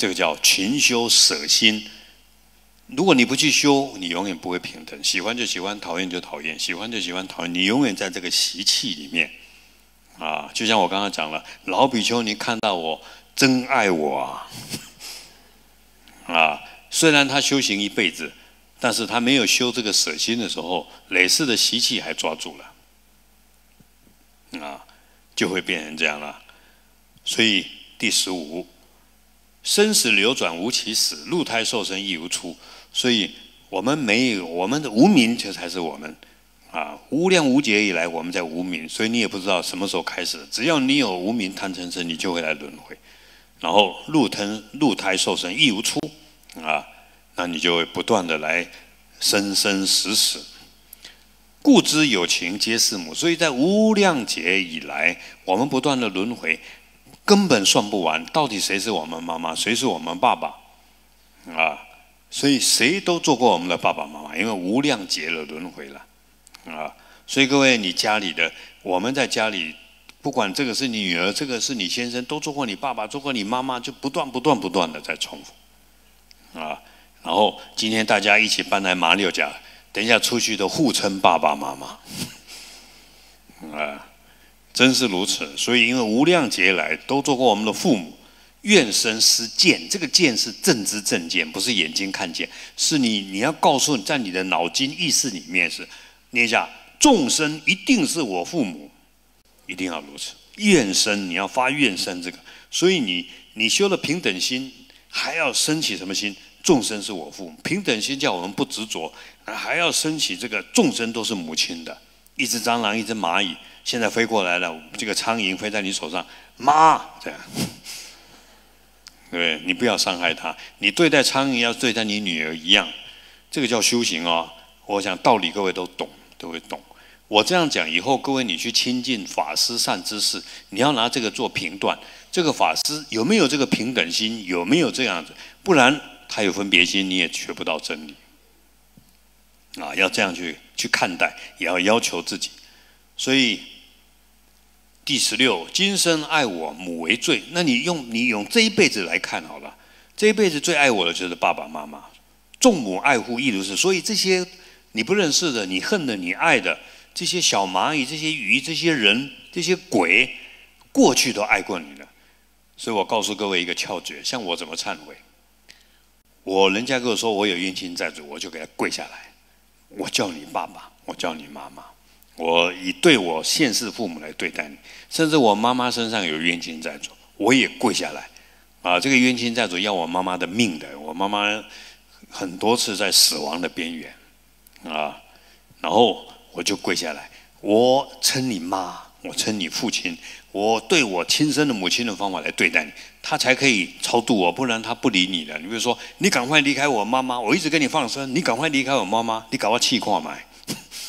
这个叫群修舍心。如果你不去修，你永远不会平等。喜欢就喜欢，讨厌就讨厌，喜欢就喜欢，讨厌你永远在这个习气里面啊。就像我刚刚讲了，老比丘尼看到我真爱我啊，啊，虽然他修行一辈子，但是他没有修这个舍心的时候，累世的习气还抓住了啊，就会变成这样了。所以第十五，生死流转无其死，入胎受生亦无出。所以，我们没有我们的无名，这才是我们啊！无量无劫以来，我们在无名，所以你也不知道什么时候开始。只要你有无名贪嗔痴，你就会来轮回，然后入胎入胎受生亦无出啊！那你就会不断的来生生死死。故知有情皆是母，所以在无量劫以来，我们不断的轮回，根本算不完。到底谁是我们妈妈，谁是我们爸爸啊？所以谁都做过我们的爸爸妈妈，因为无量劫了轮回了，啊！所以各位，你家里的，我们在家里，不管这个是你女儿，这个是你先生，都做过你爸爸，做过你妈妈，就不断不断不断的在重复，啊！然后今天大家一起搬来马六甲，等一下出去都互称爸爸妈妈，啊！真是如此。所以因为无量劫来都做过我们的父母。愿生思见，这个见是正知正见，不是眼睛看见，是你你要告诉你在你的脑筋意识里面是念一下，众生一定是我父母，一定要如此。愿生你要发愿生这个，所以你你修了平等心，还要升起什么心？众生是我父母，平等心叫我们不执着，还要升起这个众生都是母亲的。一只蟑螂，一只蚂蚁，现在飞过来了，这个苍蝇飞在你手上，妈这样。对，你不要伤害它。你对待苍蝇要对待你女儿一样，这个叫修行哦。我想道理各位都懂，都会懂。我这样讲以后，各位你去亲近法师善知识，你要拿这个做评断。这个法师有没有这个平等心？有没有这样子？不然他有分别心，你也学不到真理。啊，要这样去去看待，也要要求自己。所以。第十六，今生爱我母为最。那你用你用这一辈子来看好了，这一辈子最爱我的就是爸爸妈妈。众母爱护亦如是。所以这些你不认识的、你恨的、你爱的这些小蚂蚁、这些鱼、这些人、这些鬼，过去都爱过你了。所以我告诉各位一个窍诀：像我怎么忏悔？我人家跟我说我有冤亲债主，我就给他跪下来，我叫你爸爸，我叫你妈妈。我以对我现世父母来对待你，甚至我妈妈身上有冤亲债主，我也跪下来。啊，这个冤亲债主要我妈妈的命的，我妈妈很多次在死亡的边缘，啊，然后我就跪下来，我称你妈，我称你父亲，我对我亲生的母亲的方法来对待你，他才可以超度我，不然他不理你的。你比如说，你赶快离开我妈妈，我一直跟你放生，你赶快离开我妈妈，你搞我气垮买。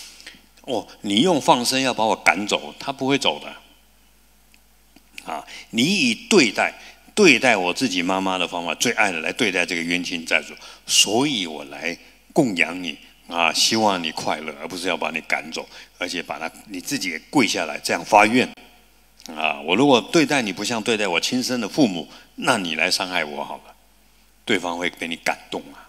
哦，你用放生要把我赶走，他不会走的。啊，你以对待对待我自己妈妈的方法，最爱的来对待这个冤亲债主，所以我来供养你啊，希望你快乐，而不是要把你赶走，而且把他你自己跪下来这样发愿啊。我如果对待你不像对待我亲生的父母，那你来伤害我好了，对方会被你感动啊。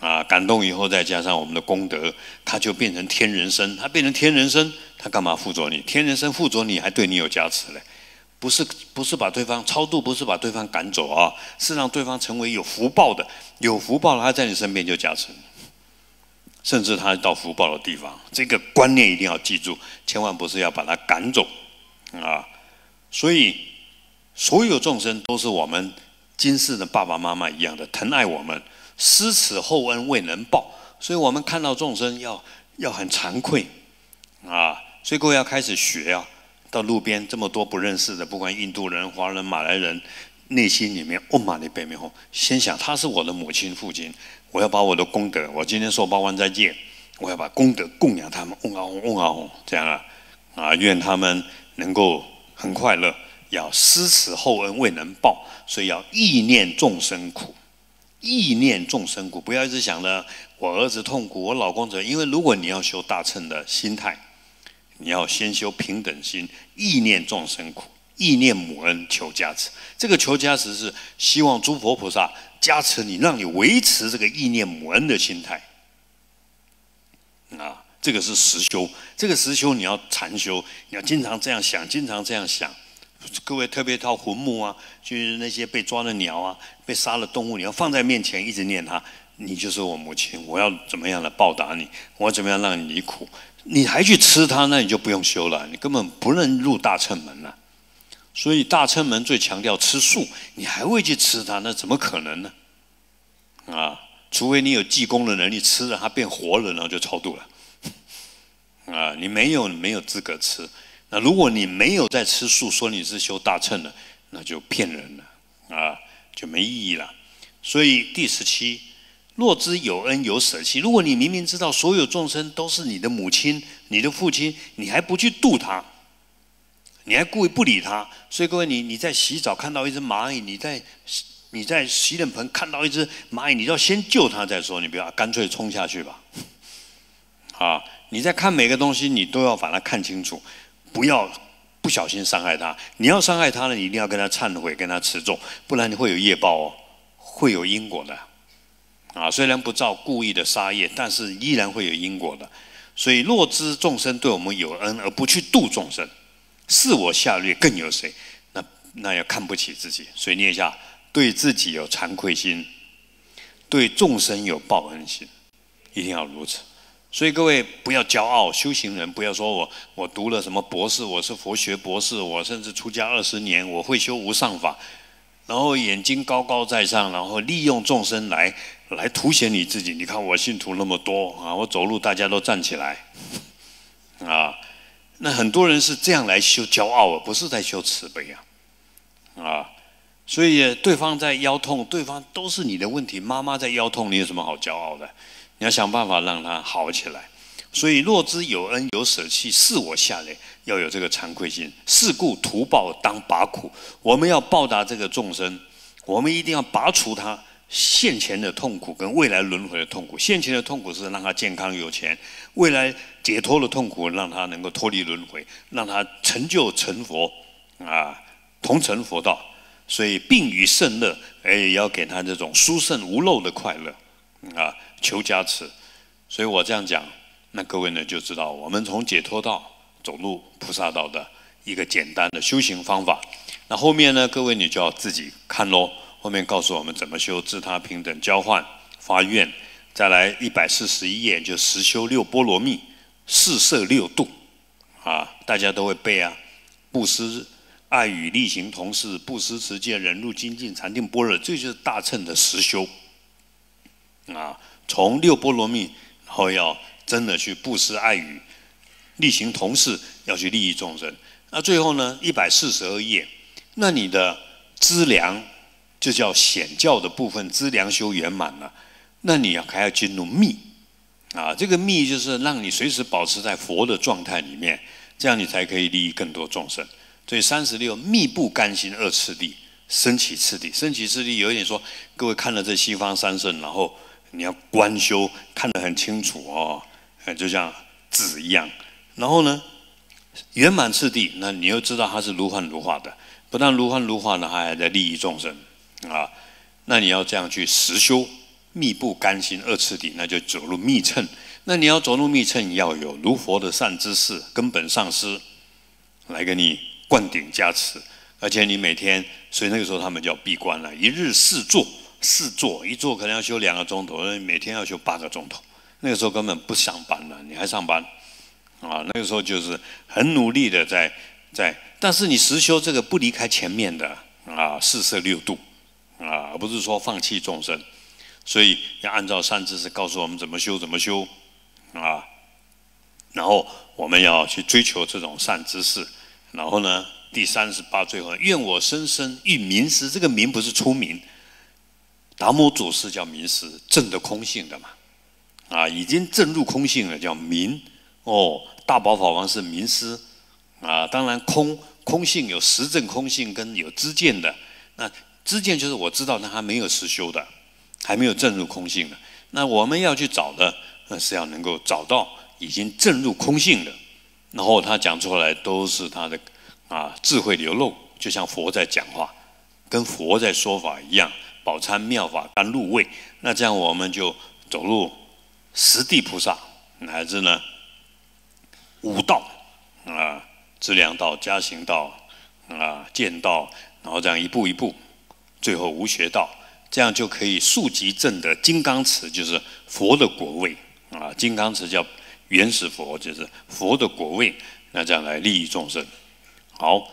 啊，感动以后再加上我们的功德，他就变成天人身。他变成天人身，他干嘛附着你？天人身附着你还对你有加持嘞？不是，不是把对方超度，不是把对方赶走啊，是让对方成为有福报的。有福报了，他在你身边就加持，甚至他到福报的地方。这个观念一定要记住，千万不是要把他赶走啊。所以，所有众生都是我们今世的爸爸妈妈一样的疼爱我们。施此厚恩未能报，所以我们看到众生要要很惭愧啊！所以各位要开始学啊！到路边这么多不认识的，不管印度人、华人、马来人，内心里面哦玛尼贝美吽，先想他是我的母亲、父亲，我要把我的功德，我今天受八万斋戒，我要把功德供养他们，嗡啊嗡，嗡啊嗡，这样啊啊！愿他们能够很快乐。要施此厚恩未能报，所以要意念众生苦。意念众生苦，不要一直想着我儿子痛苦，我老公怎？因为如果你要修大乘的心态，你要先修平等心，意念众生苦意念母恩求加持。这个求加持是希望诸佛菩萨加持你，让你维持这个意念母恩的心态。啊，这个是实修，这个实修你要禅修，你要经常这样想，经常这样想。各位特别到坟墓啊，就是那些被抓的鸟啊，被杀了动物，你要放在面前，一直念它。你就是我母亲，我要怎么样来报答你？我要怎么样让你离苦？你还去吃它，那你就不用修了，你根本不能入大乘门了。所以大乘门最强调吃素，你还会去吃它，那怎么可能呢？啊，除非你有济公的能力，吃了它变活了，然后就超度了。啊，你没有没有资格吃。那如果你没有在吃素，说你是修大乘的，那就骗人了啊，就没意义了。所以第十七，若知有恩有舍弃，如果你明明知道所有众生都是你的母亲、你的父亲，你还不去度他，你还故意不理他。所以各位，你你在洗澡看到一只蚂蚁，你在你在洗脸盆看到一只蚂蚁，你要先救它再说，你不要干脆冲下去吧。你在看每个东西，你都要把它看清楚。不要不小心伤害他。你要伤害他了，你一定要跟他忏悔，跟他持咒，不然你会有业报哦，会有因果的。啊，虽然不造故意的杀业，但是依然会有因果的。所以若知众生对我们有恩而不去度众生，是我下劣，更有谁？那那要看不起自己。所以念一下：对自己有惭愧心，对众生有报恩心，一定要如此。所以各位不要骄傲，修行人不要说我我读了什么博士，我是佛学博士，我甚至出家二十年，我会修无上法，然后眼睛高高在上，然后利用众生来来凸显你自己。你看我信徒那么多啊，我走路大家都站起来，啊，那很多人是这样来修骄傲啊，不是在修慈悲啊，啊，所以对方在腰痛，对方都是你的问题。妈妈在腰痛，你有什么好骄傲的？你要想办法让他好起来，所以若知有恩有舍弃，是我下来要有这个惭愧心。是故图报当拔苦，我们要报答这个众生，我们一定要拔除他现前的痛苦跟未来轮回的痛苦。现前的痛苦是让他健康有钱，未来解脱的痛苦让他能够脱离轮回，让他成就成佛啊，同成佛道。所以病与胜乐，哎，也要给他这种殊胜无漏的快乐啊。求加持，所以我这样讲，那各位呢就知道，我们从解脱道走入菩萨道的一个简单的修行方法。那后面呢，各位你就要自己看喽。后面告诉我们怎么修自他平等交换发愿，再来一百四十一页就实修六波罗蜜，四摄六度啊，大家都会背啊。布施、爱语、力行、同事、布施、持戒、忍辱、精进、禅定、般若，这就是大乘的实修啊。从六波罗蜜，然后要真的去布施爱语，力行同事，要去利益众生。那最后呢，一百四十二页，那你的资粮就叫显教的部分，资粮修圆满了，那你要还要进入密啊，这个密就是让你随时保持在佛的状态里面，这样你才可以利益更多众生。所以三十六密不甘心二次第，升起次第，升起次第有一点说，各位看了这西方三圣，然后。你要观修看得很清楚哦，就像纸一样。然后呢，圆满次第，那你又知道它是如幻如化的，不但如幻如化呢，还还在利益众生啊。那你要这样去实修，密不甘心二次第，那就走入密乘。那你要走入密乘，要有如佛的善知识、根本上师来给你灌顶加持，而且你每天，所以那个时候他们叫闭关了，一日四坐。四坐一坐可能要休两个钟头，每天要休八个钟头。那个时候根本不上班了，你还上班啊？那个时候就是很努力的在在，但是你实修这个不离开前面的啊四摄六度啊，而不是说放弃众生。所以要按照善知识告诉我们怎么修怎么修啊，然后我们要去追求这种善知识。然后呢，第三十八最后，愿我生生遇名师，这个名不是出名。达摩祖师叫名师，证的空性的嘛，啊，已经证入空性了，叫明。哦，大宝法王是明师，啊，当然空空性有实证空性跟有知见的，那知见就是我知道，那还没有实修的，还没有证入空性的。那我们要去找的，那是要能够找到已经证入空性的，然后他讲出来都是他的啊智慧流露。就像佛在讲话，跟佛在说法一样，宝参妙法甘入味。那这样我们就走入十地菩萨，乃至呢五道啊，资粮道、加行道啊、见道，然后这样一步一步，最后无学道，这样就可以速集正的金刚持，就是佛的果位啊。金刚持叫原始佛，就是佛的果位，那这样来利益众生。好。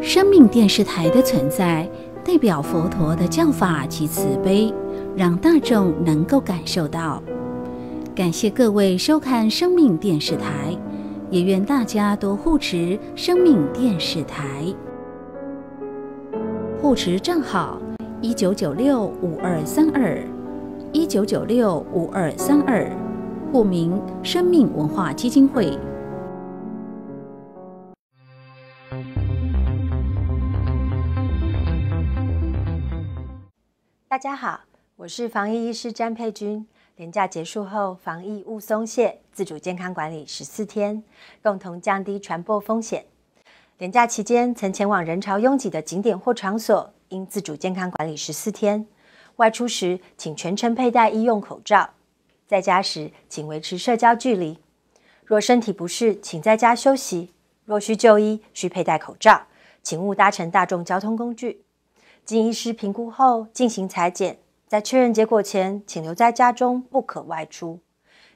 生命电视台的存在，代表佛陀的教法及慈悲，让大众能够感受到。感谢各位收看生命电视台，也愿大家多护持生命电视台。护持账号：一九九六五二三二，一九九六五二三二，户名：生命文化基金会。大家好，我是防疫医师詹佩君。年假结束后，防疫勿松懈，自主健康管理十四天，共同降低传播风险。年假期间曾前往人潮拥挤的景点或场所，应自主健康管理十四天。外出时，请全程佩戴医用口罩；在家时，请维持社交距离。若身体不适，请在家休息。若需就医，需佩戴口罩，请勿搭乘大众交通工具。经医师评估后进行裁剪。在确认结果前，请留在家中，不可外出。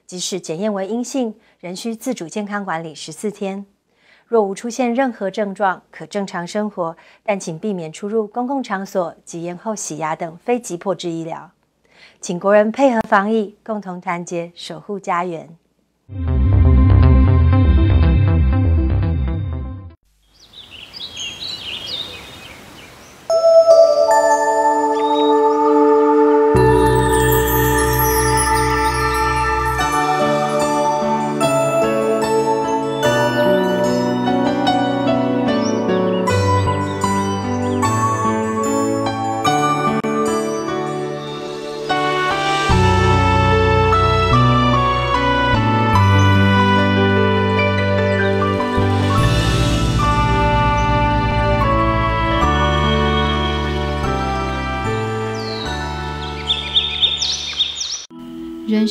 即使检验为阴性，仍需自主健康管理十四天。若无出现任何症状，可正常生活，但请避免出入公共场所及延后洗牙等非急迫之医疗。请国人配合防疫，共同团结守护家园。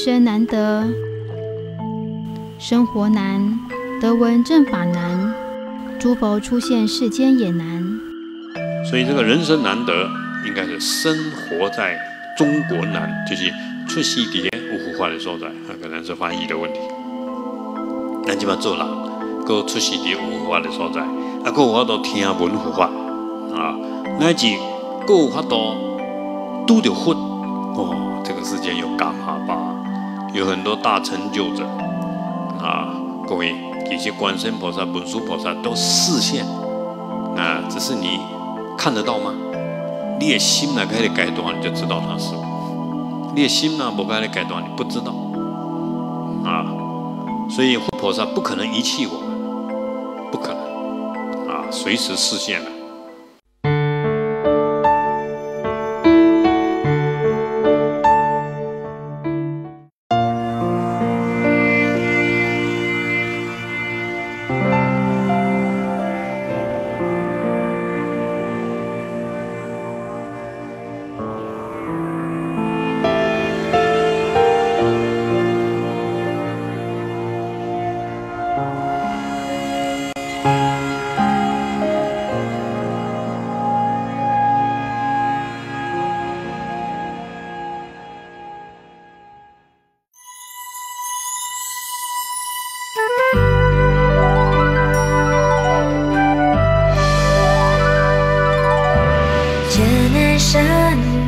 生难得，生活难，得闻正法难，诸佛出现世间也难。所以这个人生难得，应该是生活在中国难，就是出世在五福化的所在，可能是翻译的问题。咱即马做人，够出世在五福化的所在，啊，搁有法度听闻佛法啊，乃至够有法度拄着佛，哦，这个世间有感哈吧。有很多大成就者啊，各位，这些观世菩萨、文殊菩萨都视现啊，只是你看得到吗？你的心哪开始改断，你就知道他是；你的心呢不开始改断，你不知道啊。所以菩萨不可能遗弃我们，不可能啊，随时视现了。山。